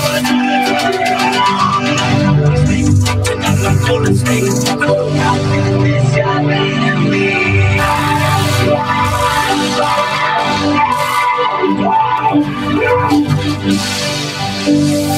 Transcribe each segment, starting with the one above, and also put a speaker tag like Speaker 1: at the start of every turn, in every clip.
Speaker 1: how you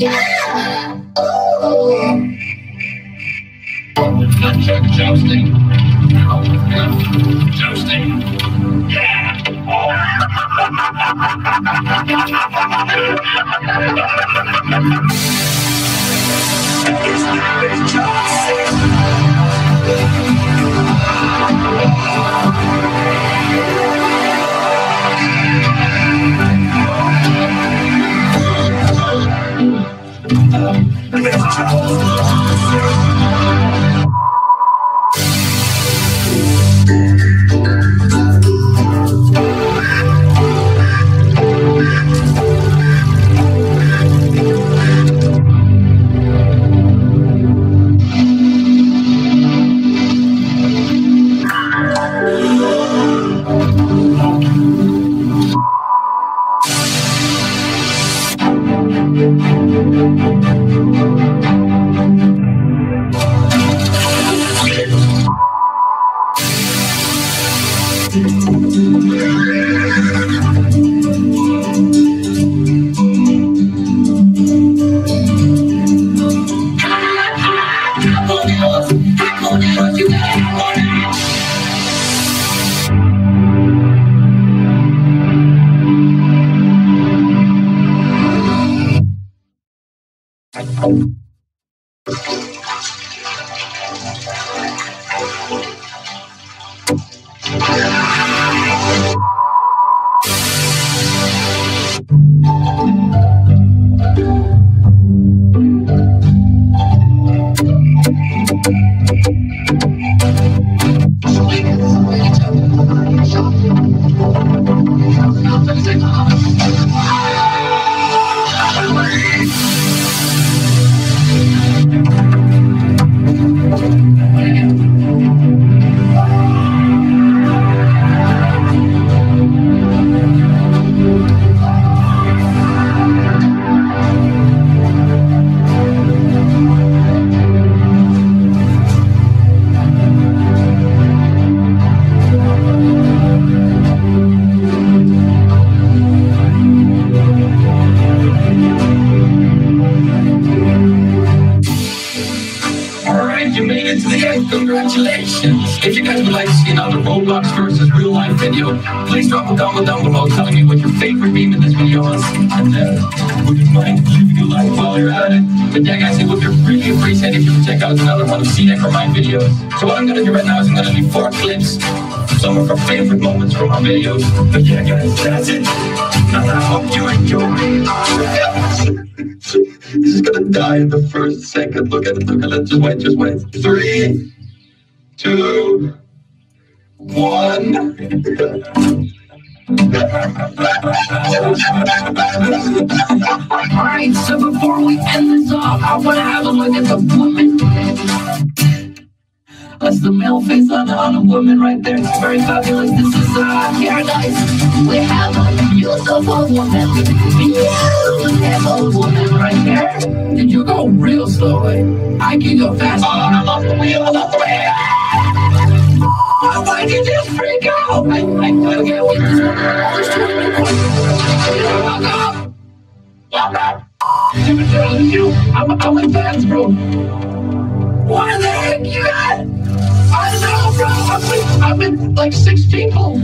Speaker 1: doing just fine. I lied, I'm dying inside.
Speaker 2: Jousting. Jousting. Yeah.
Speaker 3: Alright, Congratulations. If you guys would like to see another Roblox versus real life video, please drop a comment down below telling me what your favorite meme in this video is. And uh, would you mind leaving a like while you're at it? But yeah, guys, it would be really appreciated if you would check out another one of CNEC or mine videos. So what I'm gonna do right now is I'm gonna leave four clips some of our favorite moments from our videos. But yeah, guys, that's it. And I hope you enjoy. He's gonna die in the first second. Look at it, look at it. Just wait, just wait. Three, two, one.
Speaker 1: Alright, so before we end this off, I want to have a look at the woman. That's the male face on, on a woman right there. It's very fabulous. This is, uh, paradise. we have a beautiful woman. Beautiful woman right here. Did you go real slowly? I can go fast. Oh, I'm off the wheel, I'm off the wheel. Why did you freak out? I, I gotta get with this one. Let's do it real quick. Walk up. Walk up. I'm telling you, I'm, I'm in fast, bro. What the heck you got? I don't know, bro. I'm with, I'm with like six people.